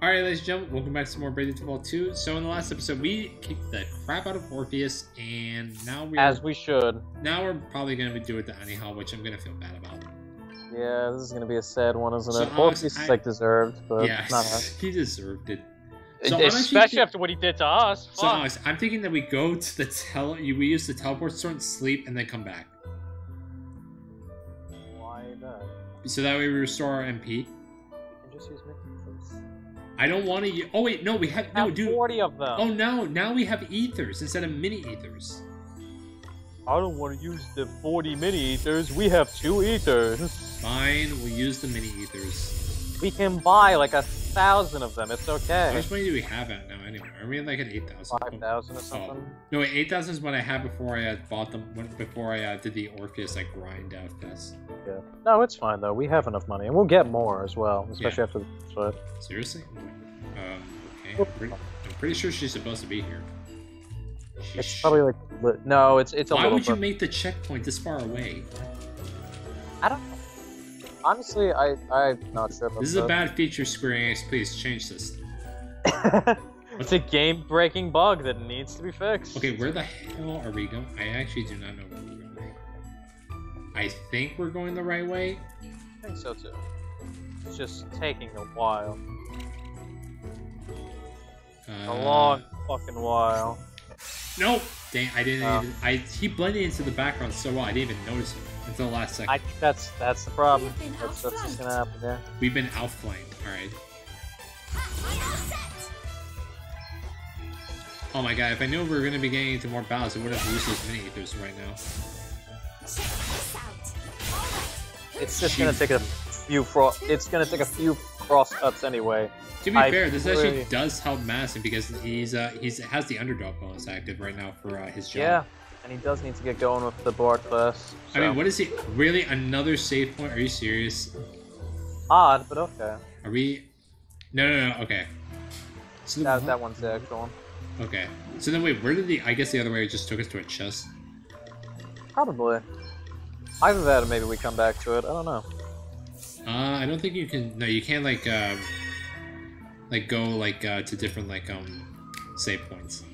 Alright, ladies and gentlemen, welcome back to some more Bravely Default 2. So in the last episode, we kicked the crap out of Orpheus, and now we're As we should. now we're probably gonna be doing it the anyhow, which I'm gonna feel bad about. Yeah, this is gonna be a sad one, isn't So, it? Alex, Orpheus I- is like deserved, but yeah, not us. he deserved it. So Especially after what he did to us. So Fuck. Alex, I'm thinking that we go to the tel we use the teleport store and sleep and then come back. Why that? So that way we restore our MP. I don't want to. Oh wait, no, we have no, dude. 40 of them. Oh no, now we have ethers instead of mini ethers. I don't want to use the 40 mini ethers. We have two ethers. Fine, we'll use the mini ethers. We can buy like a thousand of them. It's okay. How much money do we have at now anyway? Are we at like an 8,000? 5,000 or something. No, wait, 8,000 is what I had before I had bought them, before I uh, did the Orpheus like grind out this. Yeah. No, it's fine though. We have enough money, and we'll get more as well, especially after the fight. Seriously? Um, okay. I'm pretty, I'm pretty sure she's supposed to be here. It's probably like no, it's it's a Why would you make the checkpoint this far away? I don't. know. Honestly, I I'm not sure. About This is a bad feature, Square Enix. Please change this. it's a game-breaking bug that needs to be fixed. Okay, where the hell are we going? I actually do not know where we're going. I think we're going the right way. I think so too. It's just taking a while. Uh, A long fucking while. Nope. Dang, I didn't Oh. even. I he blended into the background so well. I didn't even notice him until the last second. I think that's that's the problem. We've been That's, that's what's gonna happen there. We've been outflanked. All right. Oh my god! If I knew we were gonna be getting into more battles, I would have used those mini ethers right now. It's just gonna take a few fro- It's gonna take a few cross cuts anyway. To be I fair, this actually does help Madison because he's uh he's has the underdog bonus active right now for uh, his job. Yeah, and he does need to get going with the board class. I mean, what is he? Really, another save point? Are you serious? odd, but okay. Are we? No, no, no. Okay. So That that one's the actual one. Okay. So then wait, where did the? I guess the other way just took us to a chest. Probably. Either that, or maybe we come back to it. I don't know. Uh, I don't think you can. No, you can't like um, like go like uh, to different like um save points.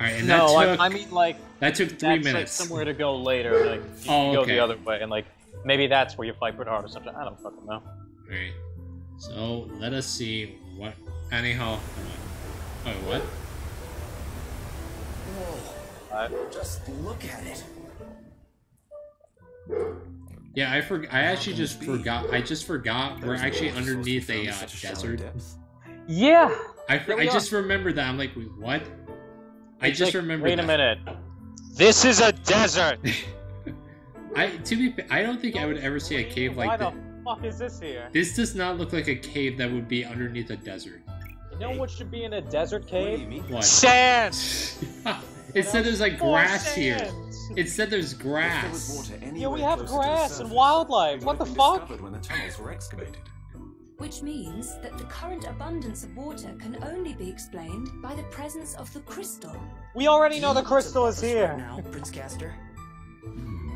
All right, and no, that I, took I mean like that took three that's like minutes. somewhere to go later. Like you Oh, can go okay. the other way, and like maybe that's where you fight Bernard or something. I don't fucking know. All right. So let us see what. Anyhow. Oh, what? Just look at it. Yeah, I for I actually just forgot. I just forgot we're actually underneath a uh, desert. depth. Yeah. I, I just remembered that. I'm like, wait, what? I It's just like, remembered. Wait a minute. This is a desert. I to be fa- I don't think I would ever see a cave Why like the this. fuck is this here? This does not look like a cave that would be underneath a desert. You know what should be in a desert What do you cave? mean? What? Sand. it said there's like More grass here. It said there's If there was grass. Yeah, we have closer to the grass and wildlife. What the fuck? when the tunnels were excavated. Which means that the current abundance of water can only be explained by the presence of the crystal. We already know the crystal is here. Right now, Prince Castor. Hmm.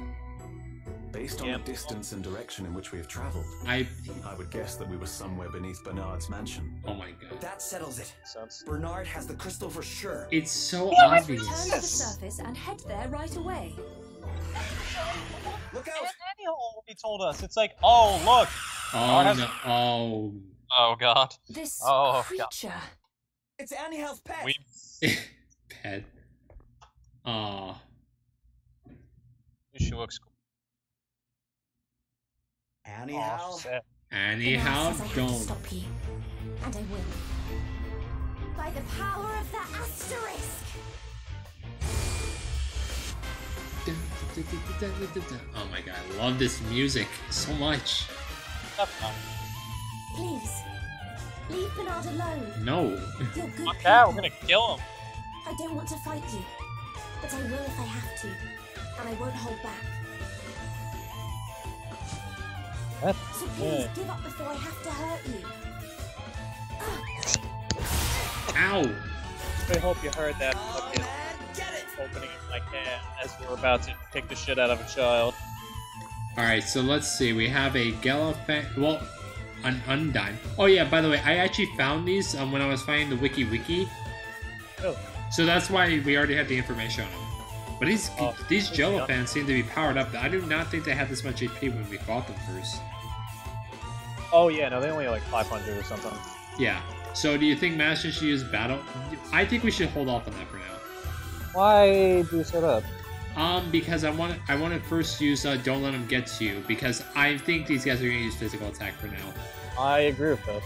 Based on Yep. the distance and direction in which we have traveled, I. I would guess that we were somewhere beneath Bernard's mansion. Oh my god. That settles it. Sense. Bernard has the crystal for sure. It's so Return to obvious. the surface and head there right away. Look And out! Daniel already told us. It's like, oh look. Oh has- no. Oh. Oh god. This Oh, God. creature. It's Annie House pet. We. Pet. Aw. She looks cool. Annie Oh, Howe. she's sad. Anihal, Bernard says I have to don't. stop you, and I will. By the power of the asterisk. Oh my god, I love this music so much. Please, leave Bernard alone. No. You're good Fuck that. We're gonna kill him. I don't want to fight you, but I will if I have to, and I won't hold back. That's So please good. give up before I have to hurt you. Ow. I hope you heard that opening of my can as we're about to kick the shit out of a child. Alright, so let's see. We have a Gelafang. Well, Un Undime. Oh yeah, by the way, I actually found these um, when I was finding the Wiki Wiki. Oh. So that's why we already have the information on them. But these Oh, these Jello fans seem to be powered up. I do not think they had this much HP when we fought them first. Oh yeah, no, they only have like 500 or something. Yeah. So do you think Master should use battle? I think we should hold off on that for now. Why do you set up? Um, because I want I want to first use uh, don't let them get to you because I think these guys are gonna use physical attack for now. I agree with that.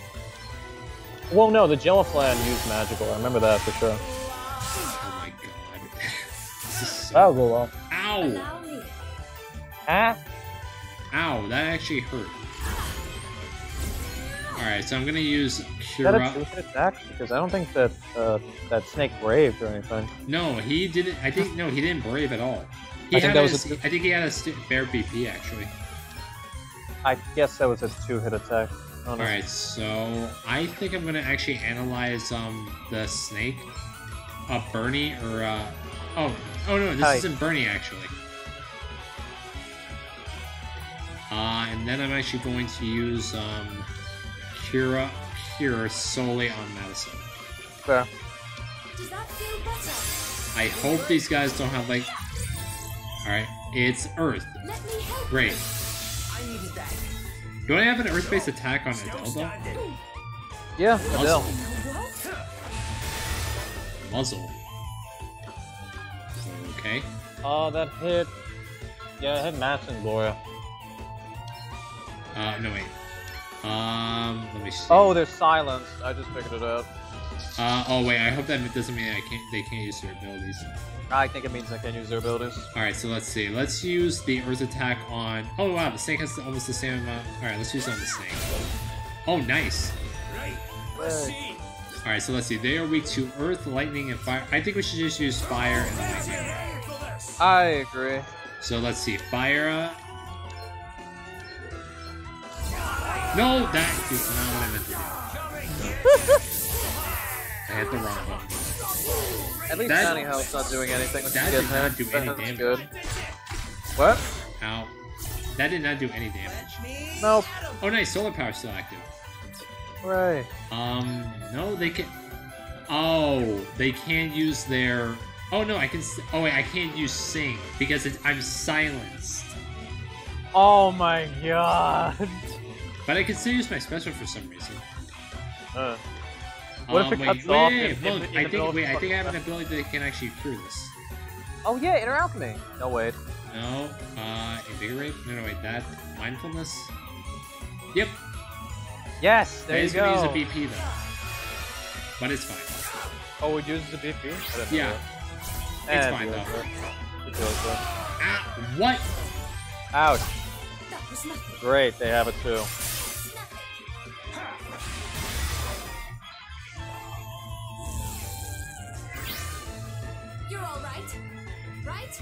Well, no, the Jellyflan used magical. I remember that for sure. Oh my god. this is so... That'll go well. Ow! Ah, Ow! That actually hurt. All right, so I'm gonna use is that two-hit attack? Because I don't think that uh, that snake braved or anything. No, he didn't. I think no, he didn't brave at all. He I think that a, was a- I think he had a fair BP actually. I guess that was a two-hit attack. All right, so I think I'm gonna actually analyze um the snake, uh Bernie or uh oh oh no this Hi. isn't Bernie actually. Uh, and then I'm actually going to use um Cura pure solely on Madison. Fair. Does that feel better? I hope these guys don't have like. All right, it's Earth. Let me help. Great. I needed that. Do I have an Earth-based attack on Adelle though? Yeah, Adelle. Muzzle. Muzzle. Okay. Oh, that hit. Yeah, it hit Max and Gloria. Uh, no wait. Um, let me see. Oh, there's silence. I just figured it out. Uh, oh wait. I hope that doesn't mean I can't. They can't use their abilities. I think it means I can use their abilities. All right. So let's see. Let's use the Earth attack on. Oh wow, the snake has almost the same amount. All right. Let's use it on the snake. Oh, nice. Right. Let's. All right. So let's see. They are weak to Earth, Lightning, and Fire. I think we should just use Fire and Lightning. Ready for this. I agree. So let's see. Fire. No, that is not what I meant to do. I hit the wrong button. At least That- Tiny House not doing anything with that did not do any damage. good. What? Ow. That did not do any damage. Nope. Oh, nice. Solar power still active. Right. Um, no, they can. Oh, they can't use their. Oh no, I can. s- Oh wait, I can't use sing because it's, I'm silenced. Oh my god. But I can still use my special for some reason. Uh, What if Um, it wait, cuts wait, off wait, in- look, in in I think. Wait, I think I have an ability that can actually cure this. oh yeah, inner alchemy. No wait. No, uh, invigorate. No, no, wait, that mindfulness. Yep, Yes, there that you is gonna use a BP though, but it's fine. Oh, we used the BP. I didn't Yeah, that. it's fine though. with it. Deal with. Ah, what? Ouch. That was nothing. Great, they have it too. You're all right, right?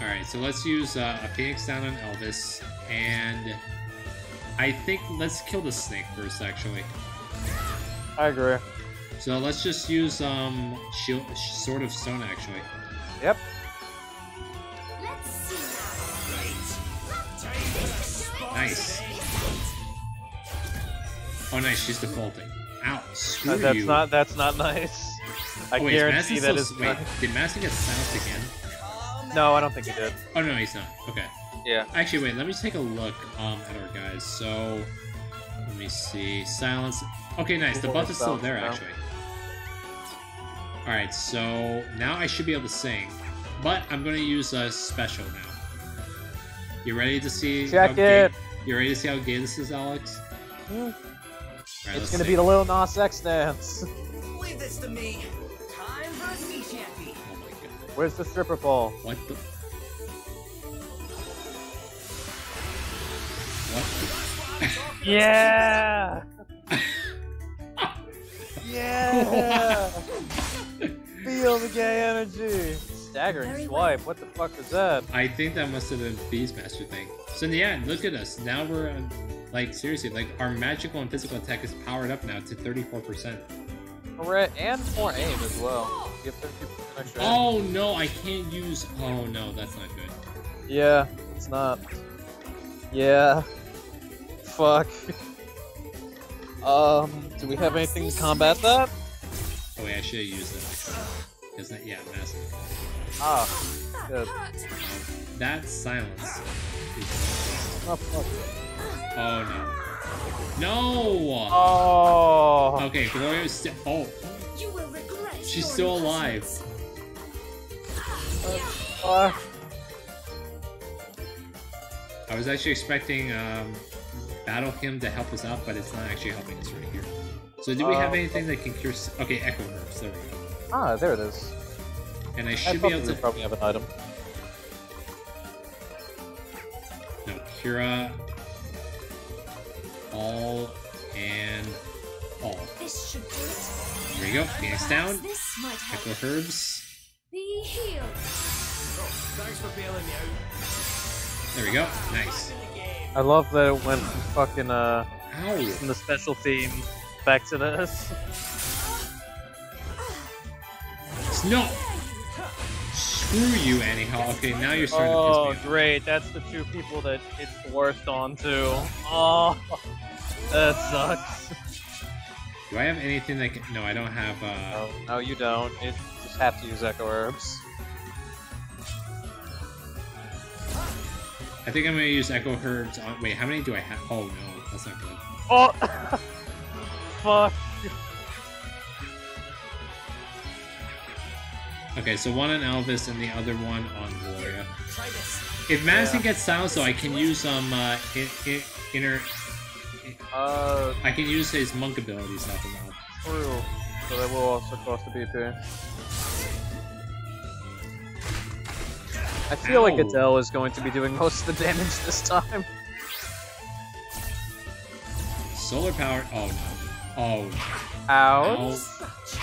All right, so let's use uh, a Phoenix down on Elvis, and I think let's kill the snake first, actually. I agree. So let's just use um shield, sword of stone, actually. Yep. Let's see now. Nice. Oh, nice. She's defaulting. Ow! Screw Uh, that's you. not that's not nice. I oh, wait, guarantee is that Madison is still... Wait, did Madison get silenced again? No, I don't think he did. Oh no, he's not. Okay. Yeah. Actually, wait. Let me take a look um at our guys. So let me see. Silence. Okay, nice. The Holy buff is still there, no. actually. All right. So now I should be able to sing, but I'm going to use a special now. You ready to see? Check how gay- it. You ready to see how gay this is, Alex? All right, It's gonna see. be the Lil Nas X dance. Leave this to me. Where's the stripper pole? What the? What? Yeah. Yeah. Feel the gay energy. Staggering Very swipe. What the fuck is that? I think that must have been Beastmaster thing. So in the end, look at us. Now we're uh, like seriously, like our magical and physical attack is powered up now to 34%. And more aim as well. Get 50% extra aim. Oh no, I can't use. Oh no, that's not good. Yeah, it's not. Yeah. fuck. Um, do we have anything to combat that? Oh wait, I should have used it. Because that, yeah, massive. Ah, good. That silence. is- Oh, fuck. Oh no. No. Oh. Okay, Gloria's still. Oh, You will regret she's still alive. impressions. Uh, I was actually expecting um, Battle Him to help us out, but it's not actually helping us right here. So do we have Uh, anything that can cure? Okay, Echo Herbs. There we go. ah, there it is. And I I should be probably, able to. probably have an item. No, Cura. All and all. This should do it. There you go. Phoenix down. This might help. Echo Herbs. Be healed. Thanks for bailing me out. There we go. Nice. In the game. I love that it went from fucking uh Ow. from the special theme back to this. No. Screw you, Anihal. Okay, now you're starting Oh, to piss me off. Oh, great! That's the two people that it's worst on too. Oh, that sucks. Do I have anything that can... No, I don't have, uh... No, no, you don't. It you just have to use Echo Herbs. I think I'm gonna use Echo Herbs on... Wait, how many do I have? Oh, no. That's not good. Oh, fuck. Okay, so one on Elvis and the other one on Gloria. Try this. If Madison Yeah. gets silenced, though, I can use um uh, in, in, inner. Uh, I can use his monk abilities to help him out. true. So that will also cost a BP. I feel like Adelle is going to be doing most of the damage this time. Solar power. Oh no. Oh Ouch. no. Ouch. No.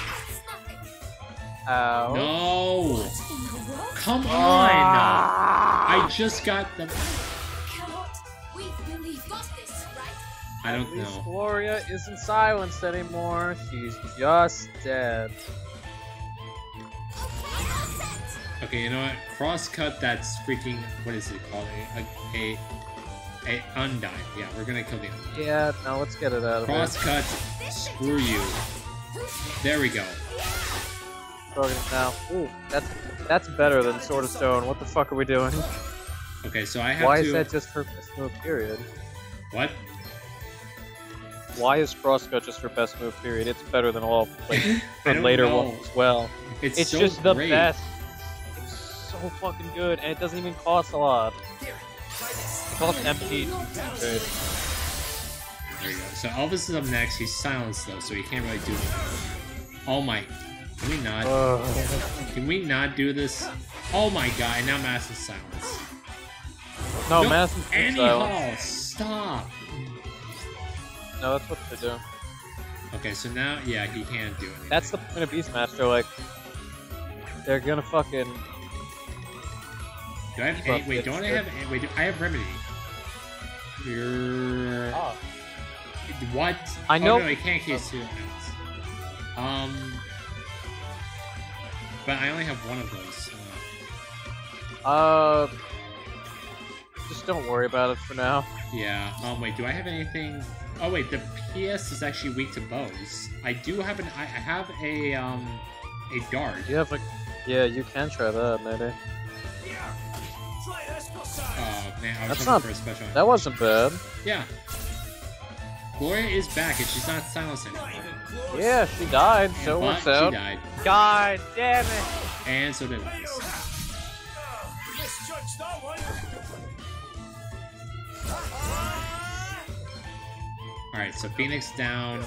The world? Come on. Ah. I just got the. Cannot. We believe got? I At don't least know. Gloria isn't silenced anymore. She's just dead. Okay, you know what? Crosscut. That's freaking. What is it called? A a a, a. Yeah, we're gonna kill the. Yeah, now let's get it out of. Crosscut. Screw you. There we go. Now. Ooh, that's that's better than Sword of Stone. What the fuck are we doing? Okay, so I have Why to. is that just her best move period? What? Why is Crosscut just her best move period? It's better than all like later know. ones as well. It's, It's so just the great. best. It's so fucking good, and it doesn't even cost a lot. Here, try this. It costs MP. Good. There you go. So Elvis is up next. He's silenced though, so he can't really do anything. Oh my! Can we not? Ugh. Can we not do this? Oh my god! And now Mass is silenced. no, No, Madison's been Annie silent. Hall, stop! No, that's what they do. Okay, so now yeah, he can't do it. That's the point of Beastmaster. Like, they're gonna fucking. Do I have any, wait? Don't I have? any- Wait, do I have remedy? You're what? I Oh, know- no, he can't case two accounts. Um, but I only have one of those. Uh, Uh, just don't worry about it for now. Yeah. Um. Wait. Do I have anything? Oh wait. The PS is actually weak to bows. I do have an. I have a um a dart. You have like, yeah, you can try that, maybe. Here. Try this for size. Oh man, I was That's not- for a special. That wasn't bad. Yeah. Gloria is back and she's not silenced anymore. Not even close. Yeah, she died, so it but works she out. died, God damn it! and so did Liz. Oh, misjudged that one. All right. So Phoenix down.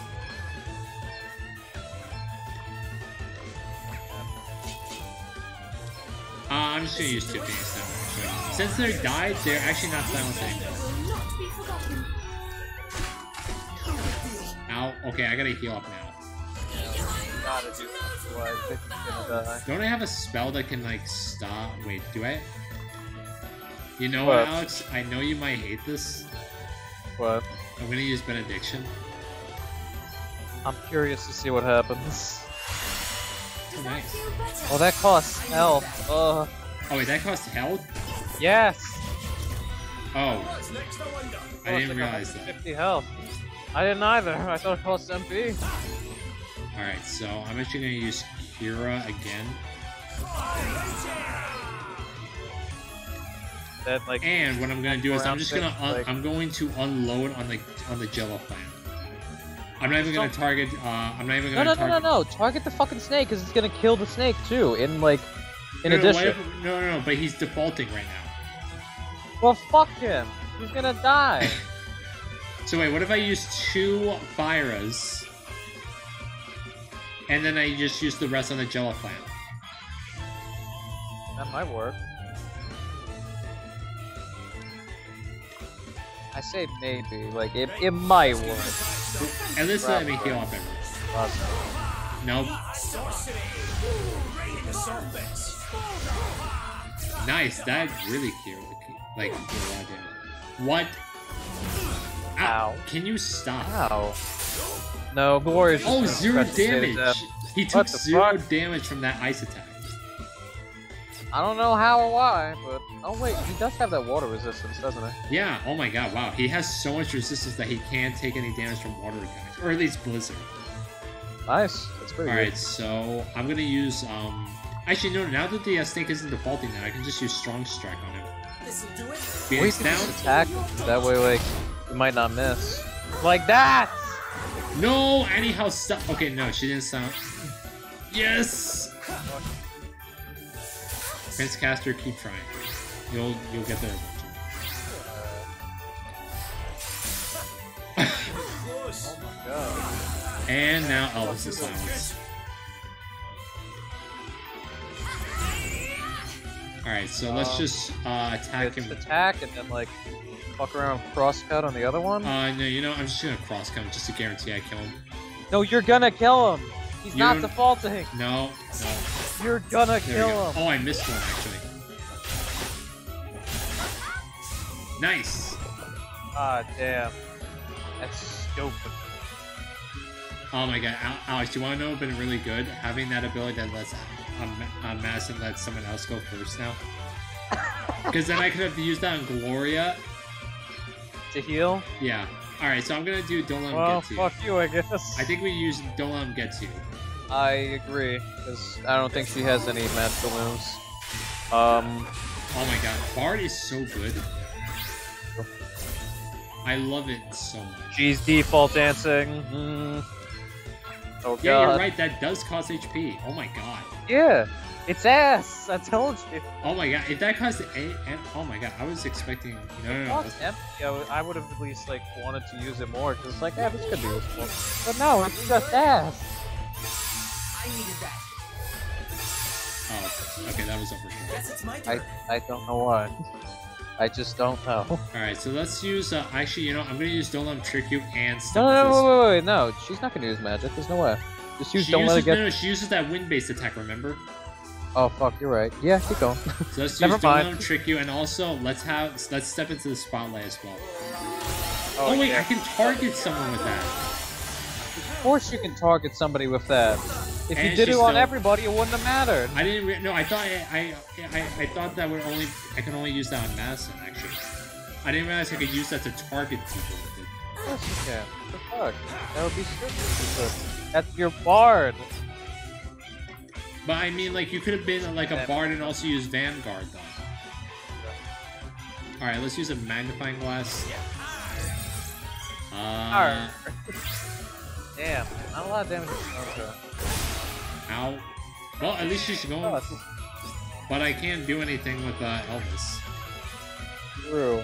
Uh, I'm just gonna use two Phoenix down. Actually. Since they're died, they're actually not silenced anymore. Ow. Okay, I gotta heal up now. Do that, otherwise Vicky's gonna die. Don't I have a spell that can like stop? Wait, do I? You know what, What? Alex? I know you might hate this. What? I'm gonna use benediction. I'm curious to see what happens. Does nice. that feel better? Oh, that costs health. Uh, Oh wait, that costs health. yes. Oh, I? I didn't realize that. 50 health. I didn't either. I thought it was MP. Alright, so I'm actually gonna use Kira again. That like And what I'm gonna do is I'm just gonna un- Like- I'm going to unload on the on the Jello plant. I'm not even gonna target. Uh, I'm not even gonna no, no, no, no, no. Target the fucking snake because it's gonna kill the snake too. In like, in No, no, addition. if- no, no, no, but he's defaulting right now. Well, fuck him. He's gonna die. So wait, what if I use two Fyras, and then I just use the rest on the Jello plant? that might work. I say maybe. Like it, it might work. At least let me heal up everyone. Nope. Sorcery! Raid the surface! Nice. That really killed. Like, a lot of damage. What? Ow. Can you stop? Ow. No, Gloria's just Oh, gonna zero press the save damage. He took zero fuck? damage from that ice attack. I don't know how or why, but oh wait, he does have that water resistance, doesn't he? Yeah. Oh my God. Wow. He has so much resistance that he can't take any damage from water attacks, or at least blizzard. Nice. That's pretty All good. right. So I'm gonna use. Um. Actually, no. Now that the uh, snake isn't defaulting, now I can just use strong strike on him. This'll do it. Or you can down. just attack. That way, like, you might not miss. Like that! No. Anihal. Stop. Okay. No. She didn't sound. Yes. Prince Castor, keep trying. You'll you'll get there. And now Elvis is silence. Alright, so let's Um, just uh, attack him. attack and then, like, fuck around cross cut on the other one. Uh, no, you know, I'm just gonna cross cut him just to guarantee I kill him. no, you're gonna kill him! He's You not don't- defaulting! No, no. You're gonna There kill go. him! Oh, I missed one actually. Nice. Ah, damn. That's stupid. Oh my god, Al- Alex, you want to know been really good? Having that ability that lets um, um, Madison let someone else go first now. Because then I could have used that on Gloria. To heal? Yeah. Alright, so I'm gonna do Don't Let Him Well, Get to You. fuck you, I guess. I think we use Don't Let Him Get to You. I agree, because I don't think she has any magical balloons. Um, Oh my god, Bard is so good. I love it so much. she's default dancing. Mm. Oh god. Yeah, you're right, that does cost HP. Oh my god. Yeah, it's ass. I told you. Oh my god, if that cost eight, and oh my god, I was expecting. No, no, no. Fuck that's- empty. I would- I would have at least like wanted to use it more because it's like, yeah, this could be useful. But no, it's just ass. I needed that. Oh, okay, that was over here. Guess it's my I turn. I don't know why. I just don't know. Alright, so let's use. Uh, actually, you know, I'm gonna use Don't Let Him Trick You and No, no, no, wait, wait, wait, no. She's not gonna use magic. There's no way. Just use She don't uses, let it get. No, no, she uses that wind based attack, remember? Oh fuck, you're right. Yeah, keep going. So let's Never use Don't Let mind. Him Trick You, and also let's have let's step into the spotlight as well. Oh, Oh, wait, yeah. I can target someone with that. Of course you can target somebody with that. If you did it on still- everybody, it wouldn't have mattered. I didn't. Re- no, I thought I, I I I thought that would only I can only use that on Madison actually. I didn't realize I could use that to target people with it. Of course you can. What the fuck? That would be stupid. if you could. That's your bard. But I mean, like you could have been like a bard and also use Vanguard though. All right, let's use a magnifying glass. Uh, Arr. Damn, not a lot of damage. Okay. ow. Well, at least she's going. Oh, But I can't do anything with uh, Elvis. true.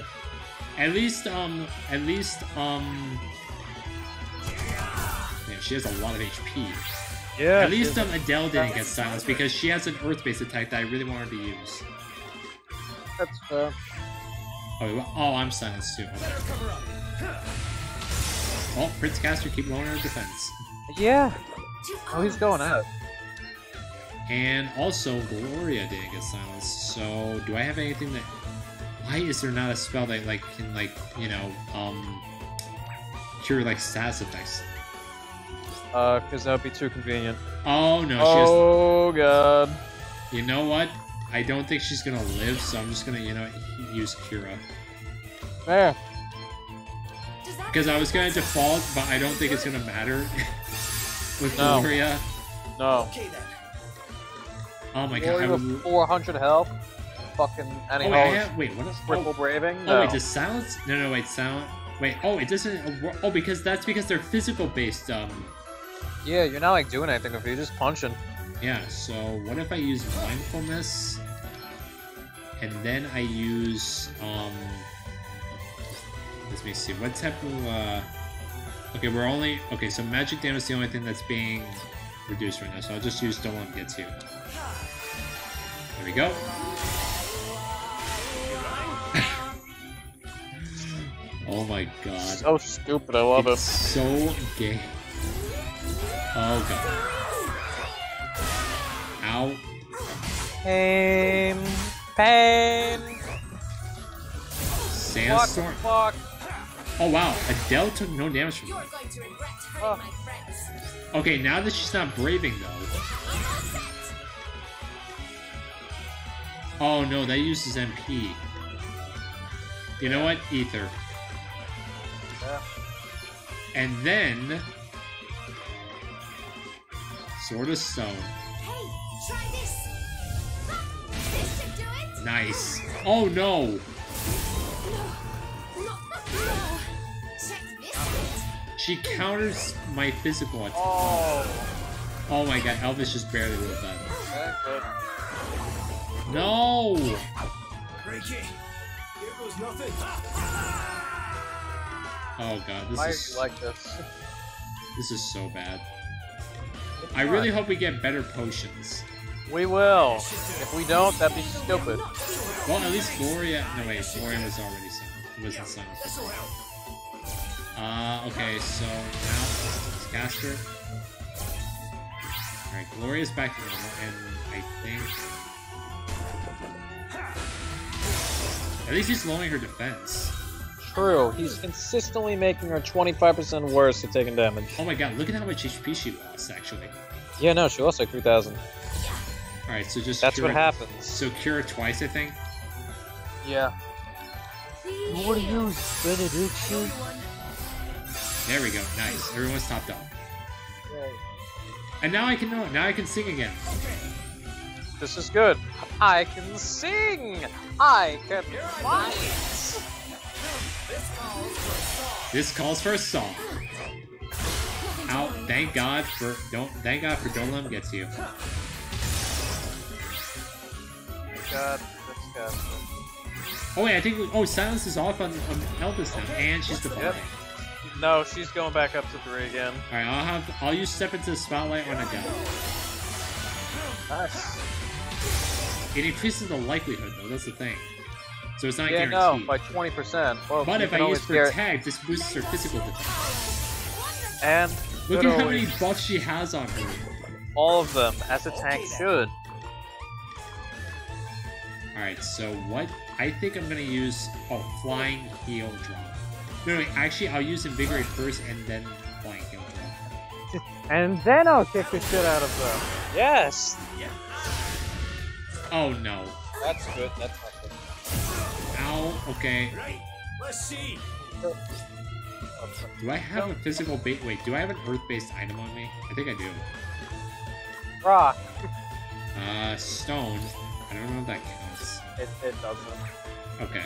At least, um, at least, um. Man, she has a lot of HP. Yeah. At least um, Adelle didn't get silenced because she has an Earth-based attack that I really wanted to use. that's fair. Oh, oh, I'm silenced too. Okay. Oh, Prince Castor keep lowering her defense. Yeah. Oh, he's going out. And also, Gloria didn't get silenced. So, do I have anything that? Why is there not a spell that like can like you know um cure like status effects? Uh, because that would be too convenient. Oh no, Oh god. You know what? I don't think she's gonna live, so I'm just gonna you know use Kira. There. Because I was gonna default, but I don't think it's gonna matter with No. Gloria. No. Okay then. Oh my god. I Glory would... 400 health. Fucking Oh any wait, I hoes. have... wait, what? Is... Triple Oh, braving? oh No. wait, does silence? No, no, wait, silent. Wait, oh, it doesn't. Oh, because that's because they're physical based. Um, Yeah, you're not like doing anything if you're just punching. yeah. So what if I use mindfulness, and then I use um. Let me see. What type of uh? Okay, we're only okay. So magic damage is the only thing that's being reduced right now. So I'll just use don't let him get to you. There we go. oh my god. So stupid. I love it's it. so gay. Oh god. Ow. Pain. Pain. Sandstorm. Fuck. Oh wow, Adelle took no damage from You're that. going to regret Oh. my friends. Okay, now that she's not braving though. Oh no, that uses MP. You know what? Ether. Yeah. And then Sword of Stone. Hey, try this. This should do it. Nice. Oh no! No, no, no. Check this out. She counters my physical attack. Oh. Oh my god, Elvis just barely lived that. Okay, good. No! Break it. Here goes nothing. Oh god, this Why are is you like this? this is so bad. I really hope we get better potions. We will. If we don't, that'd be stupid. Well, at least Gloria. No wait, Gloria was already. It wasn't. This'll help. Uh, okay, so now let's cast her. Alright, Gloria's back normal, and I think. At least he's lowering her defense. True. He's consistently making her 25% worse at taking damage. Oh my god, look at how much HP she lost, actually. Yeah, no, she lost like 3,000. Alright, so just. That's cure what happens. So cure twice, I think. Yeah. What are you, Benedictine? There we go, nice. Everyone's topped off. And now I can know. Now I can sing again. This is good. I can sing. I can fly. This calls for a song. Thank God for don't. Thank God for don't let him get to you. God. Oh wait, I think. Oh, silence is off on, on Elvis now, and she's defaulting. Yep. No, she's going back up to three again. All right, I'll have. I'll use step into the spotlight on Adelle. Nice. It increases the likelihood, though. That's the thing. So it's not Yeah, no, guaranteed. by 20%. Well, but if I use protect, this boosts her physical defense. And Look good at how many buffs she has on her. all of them, as a tank should. All right, so what? I think I'm gonna use oh flying heal drop. No, wait, actually, I'll use invigorate first and then flying heal drop. And then I'll kick the shit out of them. Yes! Oh no! That's good. That's not good. Ow. Okay. Right. Let's see. Do I have a physical bait? Wait, do I have an earth-based item on me? I think I do. Rock. Uh, stone. I don't know if that counts. It, it doesn't. Okay.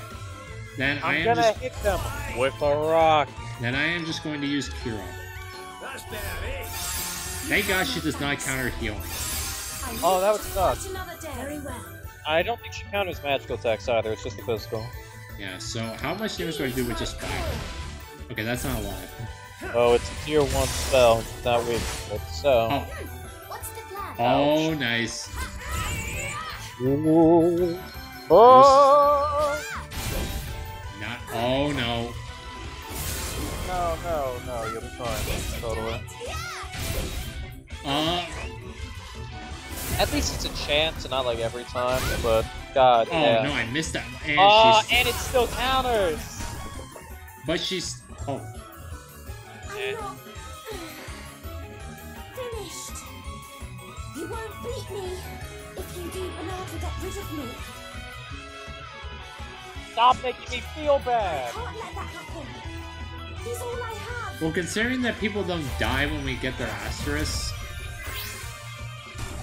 Then I I'm gonna just hit them with a rock. then I am just going to use Kira. That's bad, eh? Thank God she does not counter healing. Oh, that would suck. Fight another day. Very well. I don't think she counters magical attacks either. It's just the physical. Yeah. So how much damage do I do with just fire? Okay, that's not a lot. Oh, it's a tier one spell. It's not weak. But so. Oh, What's oh, nice. Ooh. Oh! Not. Oh no. No, no, no. You'll be fine. Totally. Uh. At least it's a chance and not like every time. But God, Oh yeah. no, I missed that. And Oh, she's. and it still counters. But she's. Oh. I'm not finished. You won't beat me if you do Bernardo get rid of me. stop making me feel bad. I Can't let that happen. He's all I have. Well, considering that people don't die when we get their asterisks,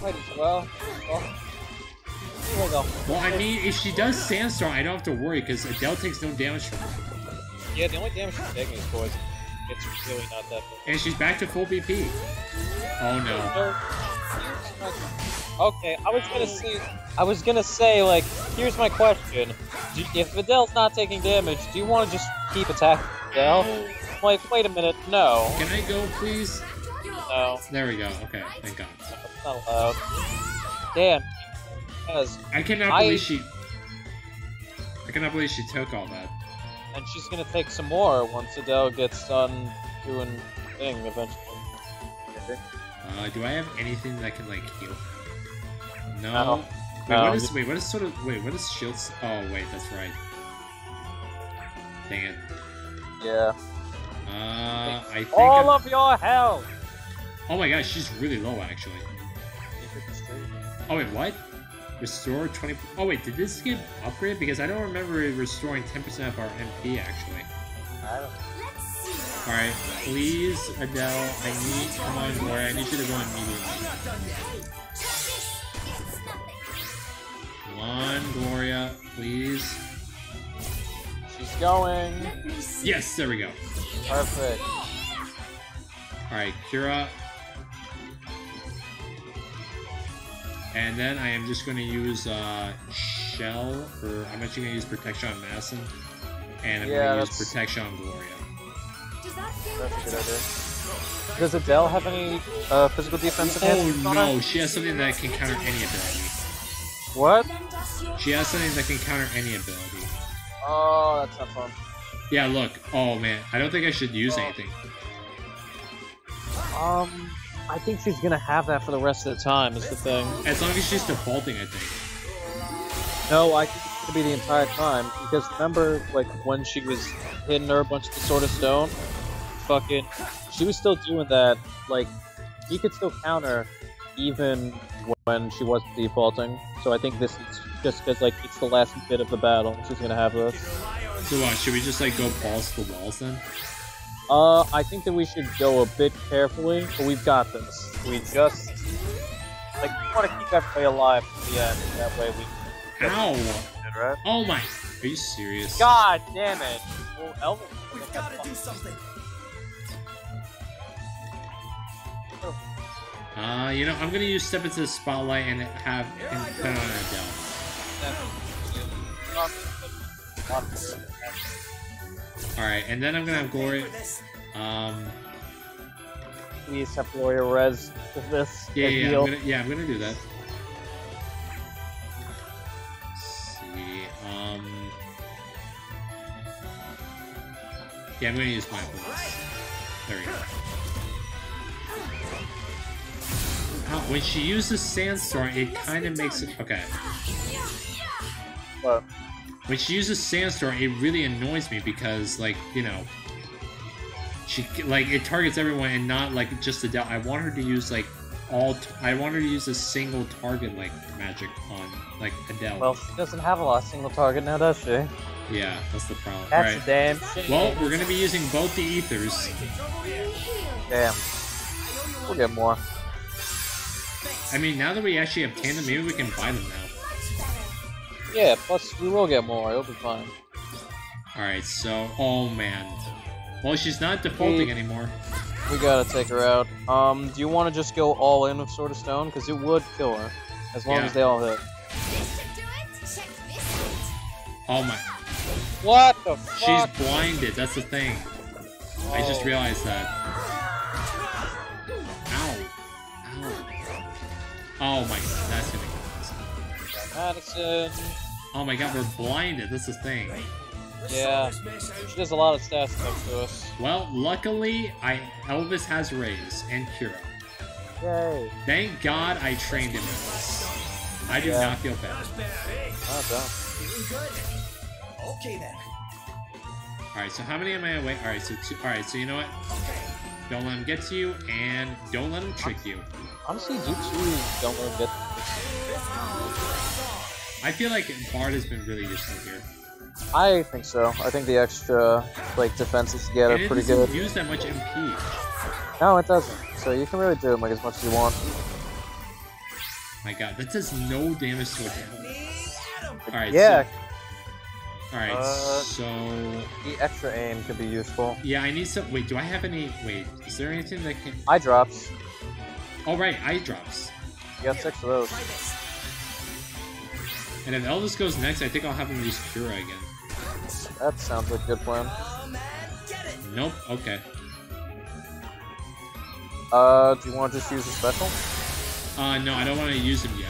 Might as well. well. Here we go. well, I mean, if she does Sandstorm, I don't have to worry because Adelle takes no damage from her. Yeah, the only damage she's taking is poison. It's really not that big. And she's back to full BP. Oh no. Oh, okay, I was gonna say, I was gonna say, like, here's my question: If Vidal's not taking damage, do you want to just keep attacking Vidal? Like, wait a minute, no, Can I go, please? no, There we go. Okay, thank God. that's not allowed. Damn, because I cannot I- believe she. I cannot believe she took all that. And she's gonna take some more once Adelle gets done doing thing eventually. Uh, do I have anything that can like heal? No. No. Wait, No, what is? just- Wait, what is sort of? Wait, what is shields? Oh, wait, that's right. Dang it. Yeah. Uh, I think. All I'm- of your health. Oh my gosh, she's really low actually. Oh wait, what? Restore 20. Oh wait, did this get upgraded? Because I don't remember it restoring 10% of our MP actually. I don't Alright, please, Adelle, I need. Come on, Gloria, I need you to go immediately. Hey, check this. It's nothing. Come on, Gloria, please. She's going. Let me see. Yes, there we go. Perfect. Alright, Kira. And then I am just going to use uh, Shell, or I'm actually going to use Protection on Madison. And I'm Yeah, going to use Protection on Gloria. Does That's a good idea. Does Adelle have any uh, physical defense Oh no, she has something that can counter any ability. What? Lend us your She has something that can counter any ability. Oh, that's not fun. Yeah, look. Oh man, I don't think I should use Oh. anything. Um, I think she's gonna have that for the rest of the time. Is the thing. As long as she's defaulting, I think. No, I think it's gonna be the entire time because remember, like when she was hitting her a bunch of the Sword of Stone, fucking, she was still doing that. Like, he could still counter even when she wasn't defaulting. So I think this is just because like it's the last bit of the battle. She's gonna have this. So? Should we just like go balls to the walls then? Uh, I think that we should go a bit carefully, but we've got this. We just like we want to keep everybody alive to the end. That way we Ow! good, right? Oh my! Are you serious? God damn it! Well, Elvis, We've gotta do something. Uh, you know, I'm gonna use step into the spotlight and have and put on Adelle. All right, and then I'm gonna have Gloria. For this. Um, Please have Gloria res with this. yeah, the yeah. I'm gonna, yeah, I'm gonna do that. Let's see, um, yeah, I'm gonna use my bullets. There we go. Oh, when she uses sandstorm, it kind of makes it okay. But when she uses sandstorm, it really annoys me because, like, you know, she like it targets everyone and not like just the Adelle. I want her to use like all. T- I want her to use a single target like magic on like Adelle. well, she doesn't have a lot of single target now, does she? yeah, that's the problem. That's Alright. a damn. Well, we're gonna be using both the ethers. damn. We'll get more. I mean, now that we actually obtain them, maybe we can buy them now. Yeah. Plus, we will get more. It'll be fine. All right, so oh man. Well, she's not defaulting Mm. anymore. We gotta take her out. Um, do you want to just go all in with Sword of Stone? Because it would kill her, as long Yeah. as they all hit. This should do it. Check this Oh my, What the she's blinded. That's the thing. I just Oh. realized that. Ow. Ow. Oh my god, that's gonna kill us. Madison. Oh my god, we're blinded. That's the thing. Yeah. She does a lot of stats stuff to us. Well, luckily, I Elvis has Raise and Kira. Yay. Thank God I trained him in this. I do Yeah. not feel bad. Not done. Feeling good. Okay then. All right, so how many am I away? All right, so two. All right, so you know what? Don't let him get to you, and don't let him trick you. Honestly, you two don't really get I feel like Bard has been really useful here. I think so. I think the extra like defenses you get And are it pretty doesn't good. use that much MP. No, it doesn't. So you can really do them like as much as you want. My god, that does no damage to a down. Alright, Yeah, so... Alright, Uh, so... the extra aim could be useful. Yeah, I need some... Wait, do I have any... Wait, is there anything that can... Eye drops. Oh, right, eye drops. You got six of those. And if Elvis goes next, I think I'll have him use Cura again. That sounds like a good plan. Man, get it. Nope, okay. Uh, do you want to just use a special? Uh, no, I don't want to use him yet.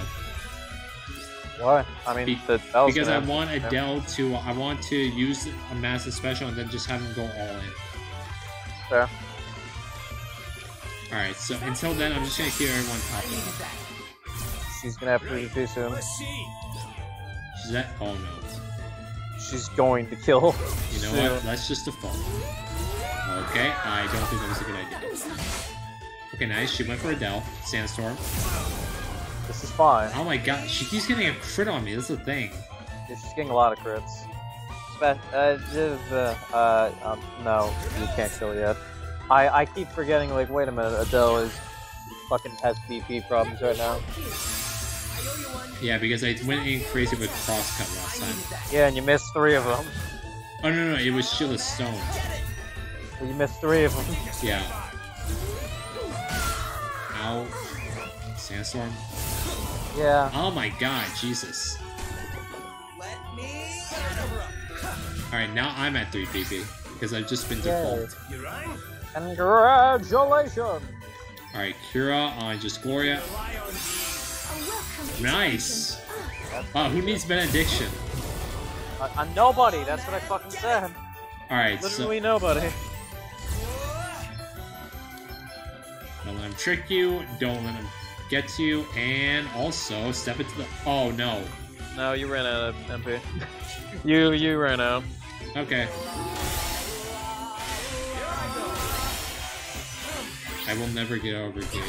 Why? I mean, Be- Because I want Adelle to... I want to use a massive special and then just have him go all in. Fair. Alright, so until then, I'm just gonna keep everyone top I needed up. that. She's gonna have PvP soon. Machine. She's at... Oh, no. She's going to kill. You know soon. what? That's just a default. Okay, I don't think that was a good idea. Okay, nice. She went for Adelle. Sandstorm. This is fine. Oh my god, she keeps getting a crit on me. That's the thing. She's getting a lot of crits. Spe- uh, uh, uh, um, no, you can't kill yet. I, I keep forgetting, like, wait a minute, Adelle is fucking has BP problems right now. Yeah, because I went in crazy with crosscut last time. Yeah, and you missed three of them. Oh no, no, it was Shield of Stone. You missed three of them. Yeah. Ow. Sandstorm. Yeah. Oh my god, Jesus. Let me interrupt. Alright, now I'm at 3 PP. Because I've just been Yay. default. Congratulations! Alright, Cura uh, on just Gloria. Nice! Wow, who needs benediction? Uh, uh, nobody, that's what I fucking said. Alright, so Literally nobody. don't let him trick you, don't let him get to you, and also step into the. Oh no. No, you ran out of MP. you, you ran out. Okay. I will never get over here.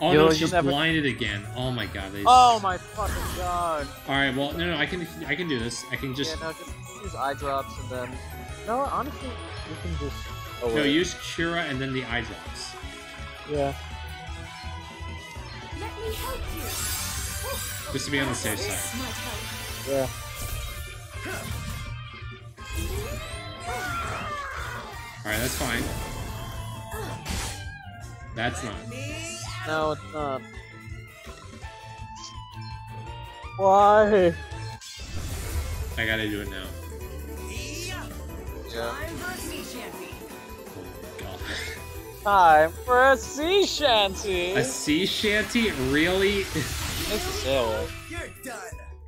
Oh You'll- no, you'll she's never- blinded again. Oh my god. They... Oh my fucking god. Alright, well, no, no, I can, I can do this. I can just, Yeah, no, just use eye drops and then. No, honestly, you can just. Oh, no, wait. use Cura and then the eye drops. Yeah. Let me help you. Just to be on the safe side. Yeah. Alright, that's fine. That's not. No, it's not. Why? I gotta do it now. Yeah. Time for a sea shanty. Oh, God. Time for a sea shanty. A sea shanty? Really? It's a sailor. You're done.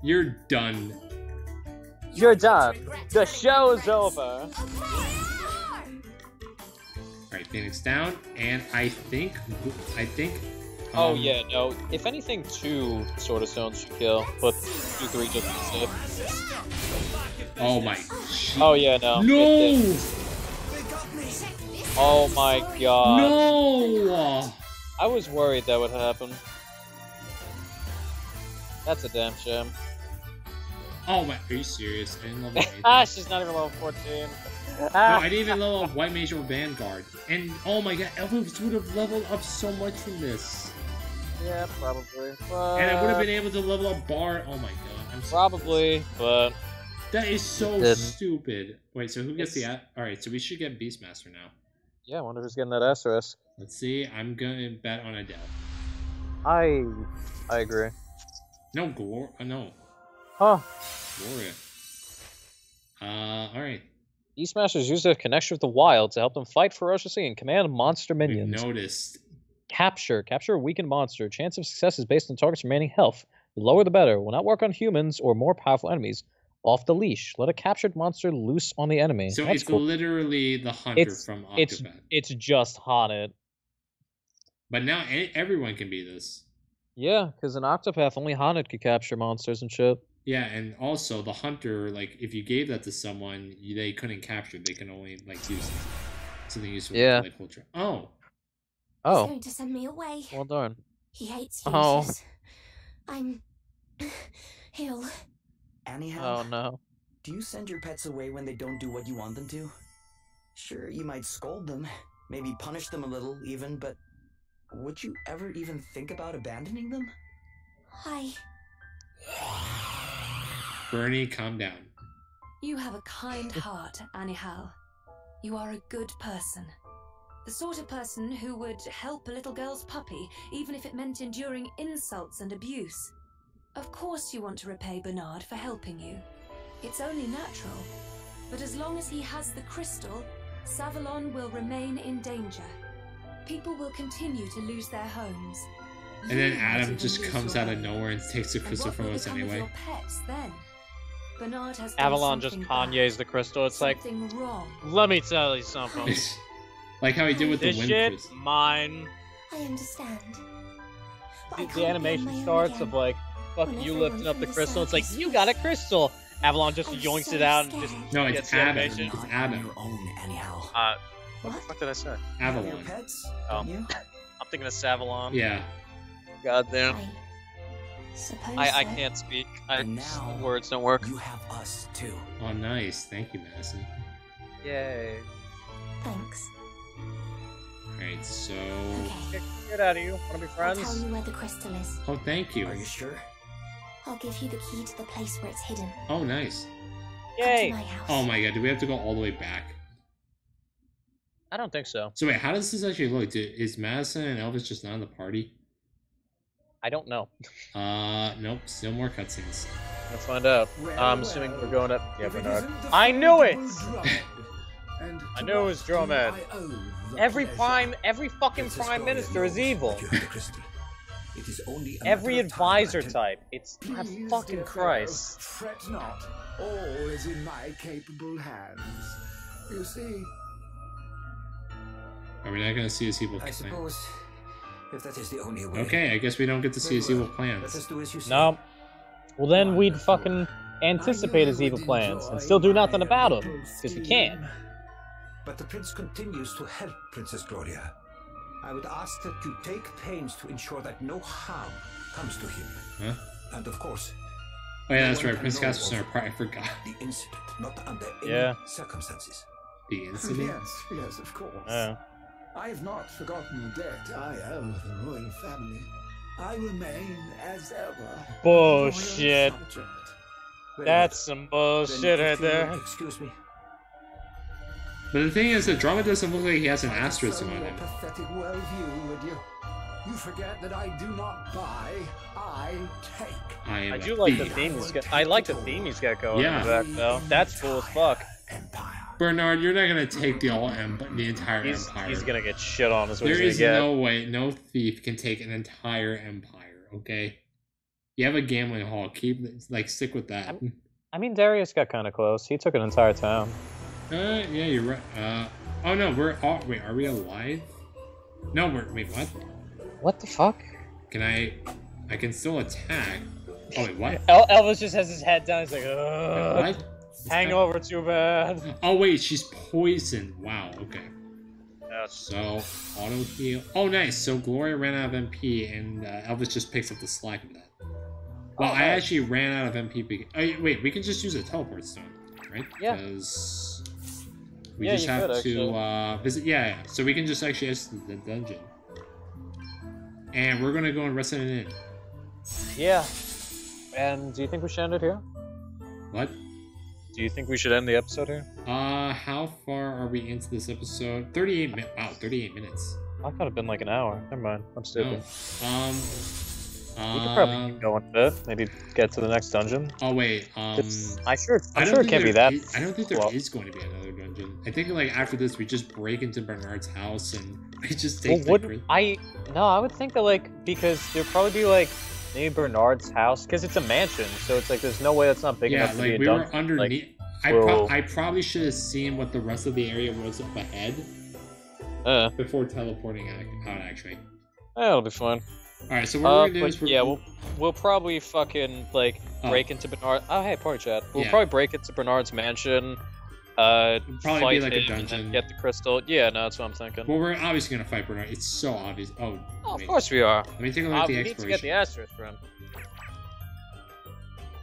You're done. You're done. The show's over. Alright, Phoenix down, and I think, I think. Oh um, yeah, no. If anything, two Sword of Stones should kill, but two, three just be safe. Oh my. Oh yeah, no. No! Oh my god. No! I was worried that would happen. That's a damn shame. Oh my, are you serious? I didn't level anything. ah, she's not even level 14. No, Ah. I didn't even level up White Mage or Vanguard. And oh my god, Elvis would have leveled up so much from this. Yeah, probably. But... And I would have been able to level up Bar. Oh my god, I'm so Probably, but That is so stupid. Wait, so who gets the. It's- a- Alright, so we should get Beastmaster now. yeah, I wonder who's getting that asterisk. Let's see, I'm gonna bet on Adelle. I I agree. No, Glor. Uh, no, Huh. Gloria. Uh, alright. Beastmasters use their connection with the wild to help them fight ferociously and command monster minions. Minions. noticed. Capture. Capture a weakened monster. Chance of success is based on target's remaining health. The lower the better. Will not work on humans or more powerful enemies. Off the leash. Let a captured monster loose on the enemy. So That's it's cool. literally the hunter It's- from it's Octopath. it's just H'aanit. But now everyone can be this. Yeah, because in Octopath only H'aanit could capture monsters and shit. Yeah, and also the hunter, like if you gave that to someone, you- they couldn't capture. They can only like use something useful. Yeah. Like ultra. Oh, Oh. He's Oh, going to send me away. well darn. He hates Oh. I'm ill. Anyhow, Oh no. do you send your pets away when they don't do what you want them to? Sure, you might scold them, maybe punish them a little even, but would you ever even think about abandoning them? I. Bernie, calm down. You have a kind heart, Anihal. You are a good person. The sort of person who would help a little girl's puppy, even if it meant enduring insults and abuse. Of course, you want to repay Bernard for helping you. It's only natural. But as long as he has the crystal, Savalon will remain in danger. People will continue to lose their homes. And then Adam just comes out of nowhere and takes the crystal from us anyway. your pets then? Bernard has Avalon just something bad. Kanye's the crystal. It's like, wrong. let me tell you something. like how he did with the this wind shit, crystal. mine. I understand. But The, can't the animation starts of like, fucking When you lifting up the the crystal. It's like, you got a crystal. Avalon just I'm yoinks so it out and just. No, it's gets the Adam. animation. It's Not Adam. your own, anyhow. Uh, what What? the fuck did I say? Avalon. pets, Oh. don't? I'm thinking of Savalon. Yeah. Goddamn. I suppose I, I so. can't speak. I, now- words don't work. You have us too. Oh, nice. Thank you, Madison. Yay. Thanks. Alright, so. Okay. Get, get out of you. Wanna be friends? I'll tell you where the crystal is. Oh, thank you. Are you sure? I'll give you the key to the place where it's hidden. Oh, nice. Yay. my house. Oh my god, do we have to go all the way back? I don't think so. So wait, how does this actually look? Is Madison and Elvis just not in the party? I don't know. Uh, nope. Still more cutscenes. Let's find out. Well, I'm assuming well, we're going up. Yeah, if it Bernard. isn't I knew it! And I knew it was do Drummond. I owe the Every prime, every fucking prime minister is evil. that you have the crystal. It is only Every matter of time advisor until- type. It's God fucking dear Christ. fellow, Fret not. All is in my capable hands. You see, Are we not gonna see his evil I plan? suppose if that is the only way. Okay, I guess we don't get to see Very his evil plans. us do as you say. No. Well, then we'd fucking anticipate his evil plans and still do nothing about them because we can't. But the prince continues to help Princess Gloria. I would ask that you take pains to ensure that no harm comes to him. Huh? And of course, Oh yeah, that's right. Prince know Caspian's our part. I forgot the incident, not under any Yeah. circumstances. the incident. Yes, yes, of course. Yeah. I have not forgotten the debt I owe the royal family. I remain, as ever, Bullshit. That's some bullshit right there. Excuse me. But the thing is, the drama doesn't look like he has an asterisk on your him. pathetic worldview, would you? You forget that I do not buy, I take. I am I a do like the theme he's got. I like the theme he's got going Yeah. in the back though. That's cool as fuck. Empire. Bernard, you're not gonna take the all em- the entire He's, empire. he's gonna get shit on. Is what There is no way, no thief can take an entire empire. Okay, you have a gambling hall. Keep like stick with that. I mean, Darius got kind of close. He took an entire town. Uh, yeah, you're right. Uh, oh no, we're all. Wait, are we alive? No, we're. Wait, what? What the fuck? Can I? I can still attack. Oh wait, what? El- Elvis just has his head down. He's like, Wait, what? Hangover too bad. Oh wait, she's poisoned. Wow. Okay. Yeah, So auto heal. Oh, nice. So Gloria ran out of MP, and uh, Elvis just picks up the slack of that. Well, Oh, I nice. actually ran out of MP. Because, oh, wait, we can just use a teleport stone, right? Yeah. Because we Yeah, just have could, to uh, visit. Yeah, yeah. So we can just actually exit the dungeon, and we're gonna go and rest in an inn. Yeah. And do you think we should end it here? What? Do you think we should end the episode here? Uh, how far are we into this episode? Thirty-eight minutes. Wow, thirty-eight minutes. I thought it'd been like an hour. Never mind. I'm stupid. No. Um. We could probably um, keep going a bit. Maybe get to the next dungeon. Oh wait. Um. It's, I sure. I I'm don't sure it can't be that. is- I don't think there is well, going to be another dungeon. I think like after this, we just break into Bernard's house and we just Well, take the. would I? No, I would think that like because there'd probably be like maybe Bernard's house because it's a mansion, so it's like there's no way that's not big yeah, enough to be like a we dungeon. were underneath. I, pro- I probably should have seen what the rest of the area was up ahead Uh, before teleporting out. out actually. that'll be fun. All right, so what Uh, we're gonna do is we're... yeah, we'll we'll probably fucking like Oh. break into Bernard. Oh hey, party chat. We'll Yeah. probably break into Bernard's mansion. Uh, probably be like a dungeon. get the crystal. Yeah, no, that's what I'm thinking. Well, we're obviously gonna fight Bernard. It's so obvious. Oh, oh, of course we are. Let me take a look Uh, at we the need to get the asterisk from.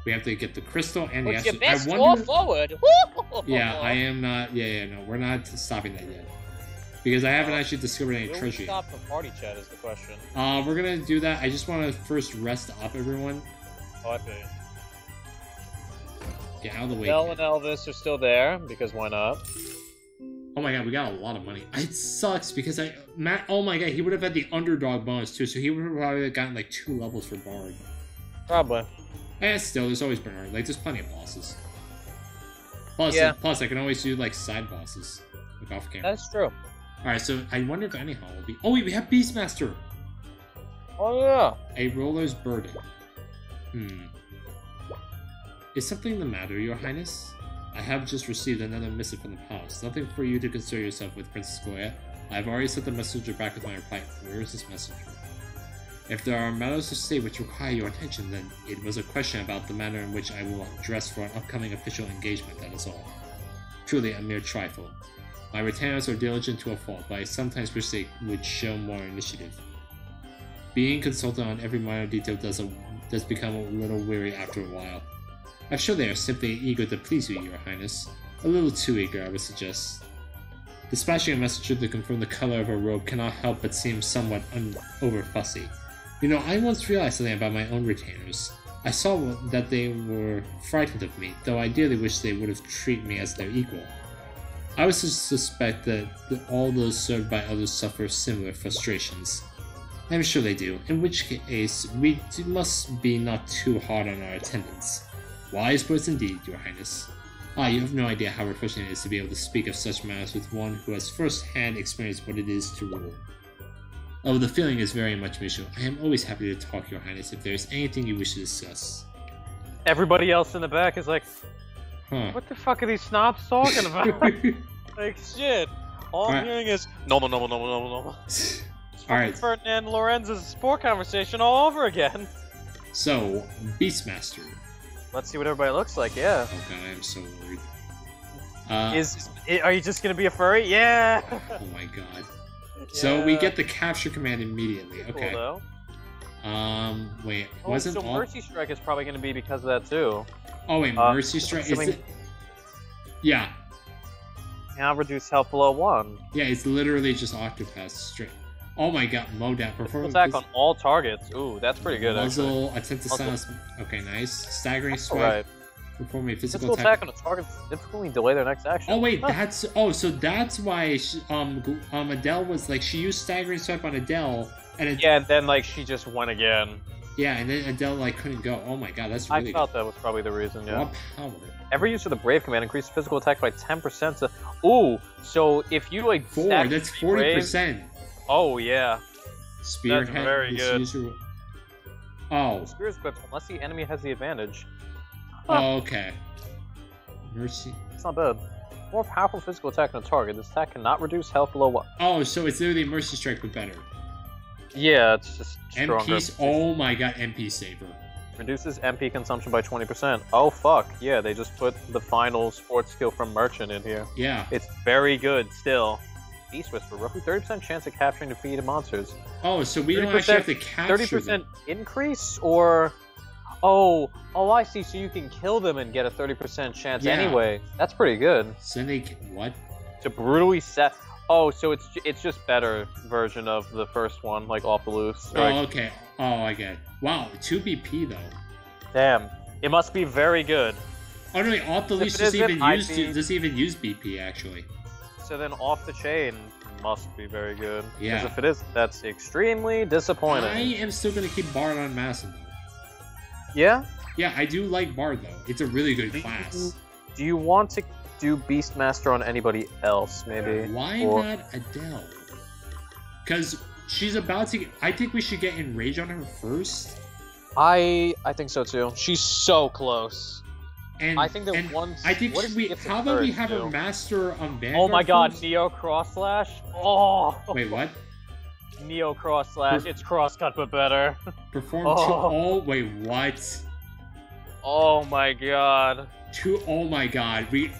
We have to get the crystal and the Put your astro- best I wonder. forward. Yeah, I am not. Yeah, yeah, no, we're not stopping that yet because I haven't actually discovered any Will we treasure. yet. stop the party chat is the question. Uh, we're gonna do that. I just want to first rest up everyone. Oh, I feel you. Get out of the way. Bell and Elvis are still there because why not? Oh my god, we got a lot of money. It sucks because I Matt. Oh my god, he would have had the underdog bonus too, so he would have probably gotten like two levels for Bard. Probably. And still, there's always Bernard. Like, there's plenty of bosses. Plus, Yeah. plus, I can always do like side bosses, like off camera. That's true. All right, so I wonder if anyhow will be. Oh wait, we have Beastmaster. Oh yeah. A roller's burden. Hmm. Is something the matter, Your Highness? I have just received another missive from the palace. Nothing for you to concern yourself with, Princess Gloria. I have already sent the messenger back with my reply. Where is this messenger? If there are matters to say which require your attention, then it was a question about the manner in which I will dress for an upcoming official engagement, that is all. Truly a mere trifle. My retainers are diligent to a fault, but I sometimes wish they would show more initiative. Being consulted on every minor detail does, a, does become a little weary after a while. I'm sure they are simply eager to please you, Your Highness. A little too eager, I would suggest. Dispatching a messenger to confirm the color of her robe cannot help but seem somewhat un- over fussy. You know, I once realized something about my own retainers. I saw that they were frightened of me, though I dearly wish they would have treated me as their equal. I would sus- suspect that all those served by others suffer similar frustrations. I'm sure they do, in which case we must be not too hard on our attendants. Wise words indeed, Your Highness. Ah, you have no idea how refreshing it is to be able to speak of such matters with one who has first-hand experienced what it is to rule. Oh, the feeling is very much mutual. I am always happy to talk, Your Highness, if there is anything you wish to discuss. Everybody else in the back is like, Huh. what the fuck are these snobs talking about? like, shit. All I'm Alright. hearing is, normal, normal, normal, normal, normal. Fucking Alright. Ferdinand Lorenz's sport conversation all over again. So, Beastmaster. Let's see what everybody looks like, yeah. Oh god, I am so worried. Uh, Is Are you just gonna be a furry? Yeah! oh my god. So we get the capture command immediately. Cool, Okay. though. Um, wait, Oh, wasn't so all? Mercy Strike is probably gonna be because of that too. Oh wait, uh, Mercy Strike. Is it? Yeah, Now reduce health below one. yeah, it's literally just Octopath straight. Oh my god, Modat perform Attack on all targets. Ooh, that's pretty good. Actually. attempt to Muzzle. silence. Okay, nice. Staggering swipe. Alright. Perform a physical Physical attack. attack on a target significantly delay their next action. Oh wait, Huh. that's oh, so that's why she, um um Adelle was like she used staggering swipe on Adelle, and it, Yeah, and then like she just went again. yeah, and then Adelle like couldn't go. Oh my god, that's I really felt that was probably the reason. Yeah. Power. Every use of the Brave command increases physical attack by 10% to. Ooh, so if you like. Four. That's forty percent. Oh, yeah. Spearhead. very good. user- Oh, Spear is equipped unless the enemy has the advantage. oh, okay. Mercy. It's not bad. More powerful physical attack on a target. This attack cannot reduce health below one. Oh, so it's literally Mercy Strike but better. Yeah, it's just stronger. MP. Oh my god, MP Saver. Reduces MP consumption by 20%. Oh, fuck. Yeah, they just put the final sports skill from Merchant in here. Yeah. It's very good still. Beast Whisper, roughly 30% chance of capturing defeated monsters. Oh, so we don't actually have to capture 30% them. increase or oh oh I see so you can kill them and get a 30% chance Yeah. anyway that's pretty good So they what? to brutally set oh so it's it's just better version of the first one like off the loose Oh, Like, okay. Oh, I get. It. Wow, two BP though. damn it must be very good Oh no, wait, off the it doesn't even use doesn't even use BP actually. So then off the chain must be very good Yeah. because if it is that's extremely disappointing I am still gonna keep Bard on Masson though. yeah Yeah, I do like Bard though. It's a really good Do class. you- do you want to do Beastmaster on anybody else maybe Why Or- not Adelle? Because she's about to. Get, I think we should get enrage on her first. I I think so too. She's so close. And I think that once I think is we. How about we have her do? master on Vanguard? Oh my god, first? Neo Cross Slash. Oh, Wait, what? Neo Cross Slash. Per- It's crosscut but better. Perform Oh. two. Oh wait, what? Oh my god. Two. Oh my god. We.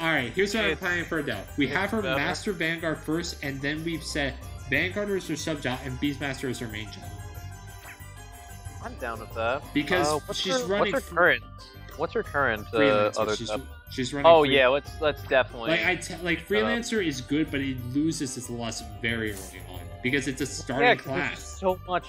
All right. Here's what I'm It's- planning for Adelle. We have her better. master Vanguard first, and then we've set Vanguard as her sub job and Beastmaster as her main job. I'm down with that. Because Uh, she's her, running What's her current? What's her current uh, other? she's, stuff? she's running. Oh free- yeah, let's let's definitely. Like I t- like freelancer is good, but it loses its lust very early on because it's a starting yeah, 'cause there's class. so much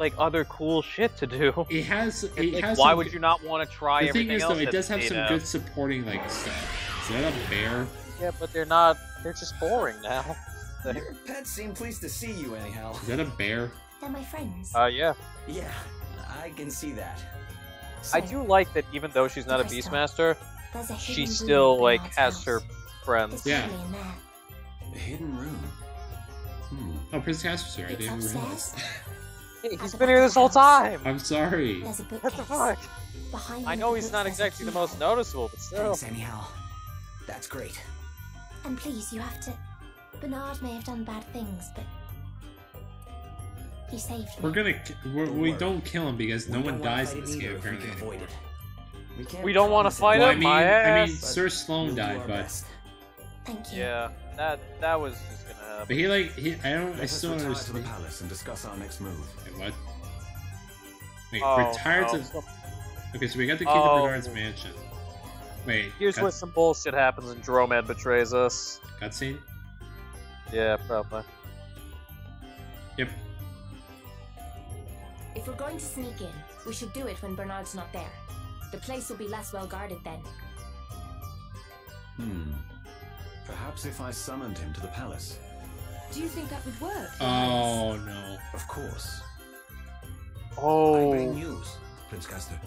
like other cool shit to do. It has. It It's like, has. why some would good- you not want to try The thing everything is, else? though, it does have the some good supporting like stuff. Is that a bear? Yeah, but they're not. They're just boring now. Your pets seem pleased to see you anyhow. Is that a bear? They're my friends. Uh, yeah. Yeah, I can see that. I do like that even though she's not a Crystal, Beastmaster, she still like has her friends. Yeah. family. A hidden room. Hmm. Oh, Prince Casper's here. I didn't realize. Hey, he's been here this whole time. I'm sorry. There's a bookcase. What the fuck? Behind I know he's not exactly the most noticeable, but still. Thanks anyhow. That's great. And please, you have to. Bernard may have done bad things, but he saved me. We're gonna. We're, Don't we worry. don't kill him because no one dies in this game either if we avoid it. We, can't We don't wanna promise fight Well, I him, mean, my I mean, ass. Sir Sloan died, our but best. Thank you. Yeah, that that was just gonna happen. but he like he. I don't. Let I us still don't retire to the palace and discuss our next move. Wait, what? Wait, Oh, retired no. Oh, to. Okay, so we got the key Oh. to Bernard's mansion. Wait, Here's cut, where some bullshit happens and Dromad betrays us. cutscene. Yeah, probably. Yep. If we're going to sneak in, we should do it when Bernard's not there. The place will be less well guarded then. Hmm. Perhaps if I summoned him to the palace. Do you think that would work? Oh no. Of course. Oh. I bring news, Prince Castor.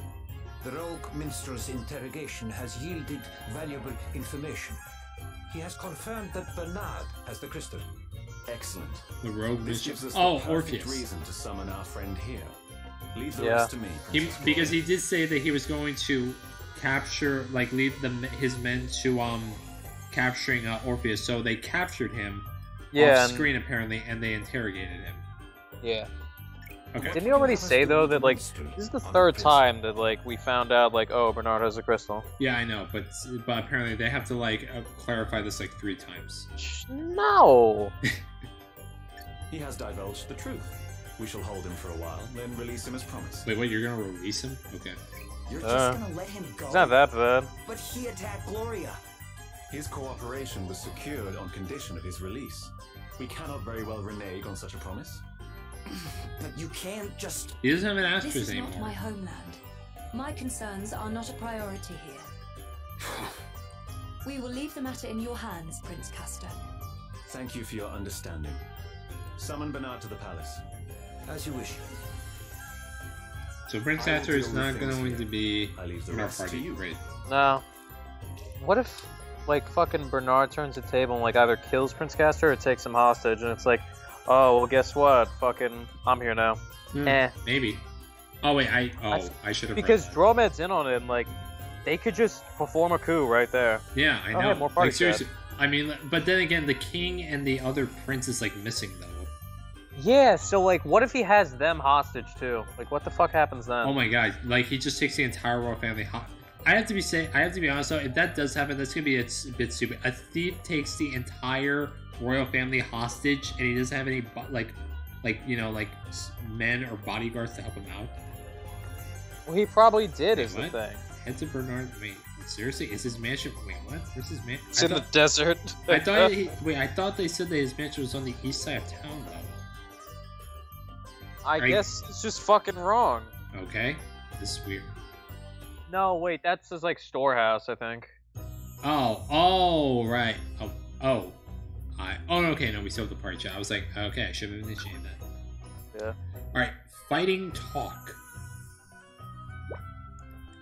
The rogue minstrel's interrogation has yielded valuable information. He has confirmed that Bernard has the crystal. Excellent. The rogue This gives us Oh, the perfect Orpheus. reason to summon our friend here. Leave the Yeah. rest to me. He, because he did say that he was going to capture, like, lead the his men to um capturing uh, Orpheus. So they captured him yeah. off and- screen apparently, and they interrogated him. Yeah. Okay. Didn't he already say though that like this is the third time that like we found out like oh Bernard has a crystal? Yeah, I know, but but apparently they have to like uh, clarify this like three times. No. He has divulged the truth. We shall hold him for a while, then release him as promised. Wait, what? You're gonna release him? Okay. You're Uh, just gonna let him go. It's not that bad. But he attacked Gloria. His cooperation was secured on condition of his release. We cannot very well renege on such a promise. But you can't just. He doesn't have an This asterisk is not my homeland. My concerns are not a priority here. We will leave the matter in your hands, Prince Castor. Thank you for your understanding. Summon Bernard to the palace. As you wish. So Prince I is not things going here. to be I leave the in our rest to party. you. Great. No. What if like fucking Bernard turns the table and like either kills Prince Castor or takes him hostage and it's like, oh well guess what? Fucking I'm here now. Hmm, Eh. Maybe. Oh wait, I oh I- I, should have Because read that. Dromad's in on it and like they could just perform a coup right there. Yeah, I Oh, know. hey, more party like seriously, I mean, but then again, the king and the other prince is like missing though. Yeah, so like what if he has them hostage too? Like what the fuck happens then? Oh my god! Like he just takes the entire royal family. Ho- I have to be say, I have to be honest though. If that does happen, that's gonna be a bit stupid. A thief takes the entire royal family hostage, and he doesn't have any like, like you know, like men or bodyguards to help him out. Well, he probably did Wait, is the what? thing. Head to Bernard. Wait, seriously? Is his mansion? Wait, what? Where's his man? It's I in the desert. I thought he, wait. I thought they said that his mansion was on the east side of town though. I you- guess it's just fucking wrong. Okay, this is weird. No, wait, that's his like storehouse, I think. Oh, oh, right. Oh, oh. I. Oh, okay. No, we still have the party chat. I was like, okay, I should have initiated that. Yeah. All right, fighting talk.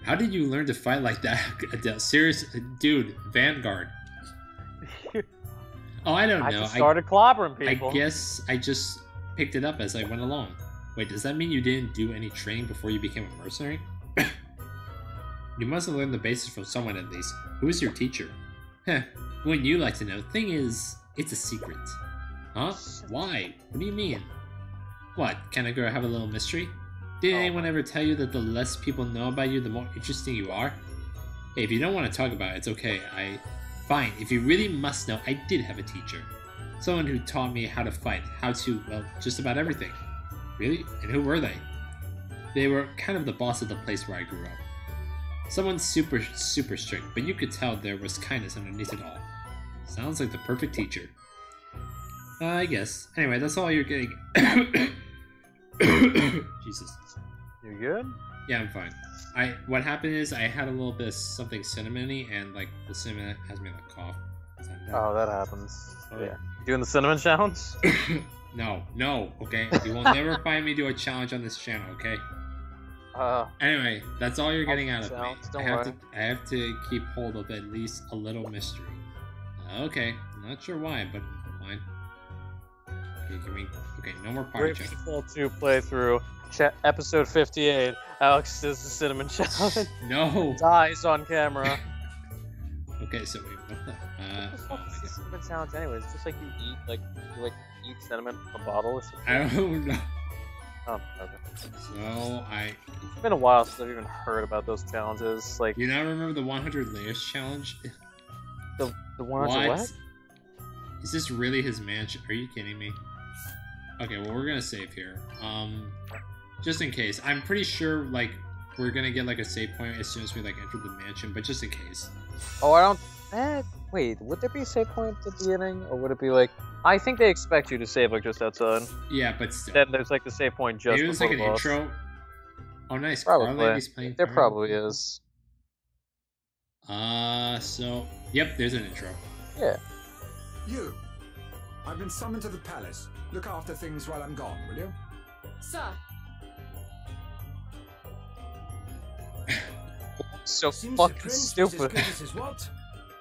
How did you learn to fight like that, Adelle? Serious, dude, Vanguard. Oh, I don't I know. just started clobbering I, I guess I just picked it up as I went along. Wait, does that mean you didn't do any training before you became a mercenary? you must have learned the basics from someone at least. Who is your teacher? Heh, wouldn't you like to know? Thing is, it's a secret. Huh? Why? What do you mean? What, can a girl have a little mystery? Did Oh anyone ever tell you that the less people know about you, the more interesting you are? Hey, if you don't want to talk about it, it's okay. I. Fine, if you really must know, I did have a teacher. Someone who taught me how to fight, how to, well, just about everything. Really? And who were they? they were kind of the boss of the place where I grew up. Someone super, super strict, but you could tell there was kindness underneath it all. Sounds like the perfect teacher. Uh, I guess. Anyway, that's all you're getting. Jesus. You good? Yeah, I'm fine. I what happened is I had a little bit of something cinnamony, and like the cinnamon has me like cough. Oh, that happens. Oh. Yeah. You doing the cinnamon challenge? no, no, okay. You will never find me do a challenge on this channel, okay? Uh, Anyway, that's all you're getting out of me. I have to I have to keep hold of at least a little mystery. Okay, not sure why, but fine. Okay, give me okay, no more party Great chat. 2 playthrough, cha- episode 58. Alex does the cinnamon challenge. No. Dies on camera. Okay, so wait, what the? Uh, What the oh fuck my is the god. cinnamon challenge anyways? It's just like you eat, like, you like eat cinnamon from a bottle. I don't know. Oh, okay. So I, It's been a while since I've even heard about those challenges. Like, you now remember the 100 layers challenge? the, the 100 what? Is this really his mansion? Are you kidding me? Okay, well we're gonna save here. Um, just in case. I'm pretty sure like we're gonna get like a save point as soon as we like enter the mansion, but just in case. Oh, I don't. Eh, wait, would there be a save point at the beginning, or would it be like? I think they expect you to save like just outside. Yeah, but still. Then there's like the save point just Maybe it was before like an boss. intro. Oh, nice. Probably. Playing. There Fire. probably is. Uh, so yep, there's an intro. Yeah. You. I've been summoned to the palace. Look after things while I'm gone, will you? Sir, So Seems fucking prince was as stupid. as his word.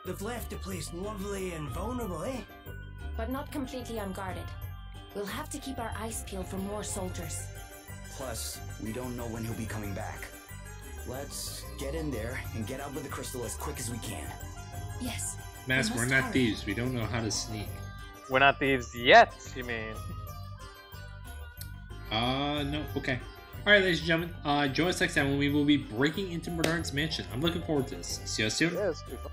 They've left the place lovely and vulnerable, eh? but not completely unguarded. We'll have to keep our eyes peeled for more soldiers. Plus, we don't know when he'll be coming back. Let's get in there and get out with the crystal as quick as we can. Yes. Mask, We we're not hurry. thieves. We don't know how to sneak. We're not thieves yet. You mean? Uh, no. Okay. All right, ladies and gentlemen. Uh, join us next time when we will be breaking into Bernard's mansion. I'm looking forward to this. See you soon. Yes. Bye.